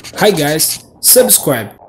Hi guys, subscribe.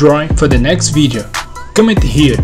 Drawing for the next video. Comment here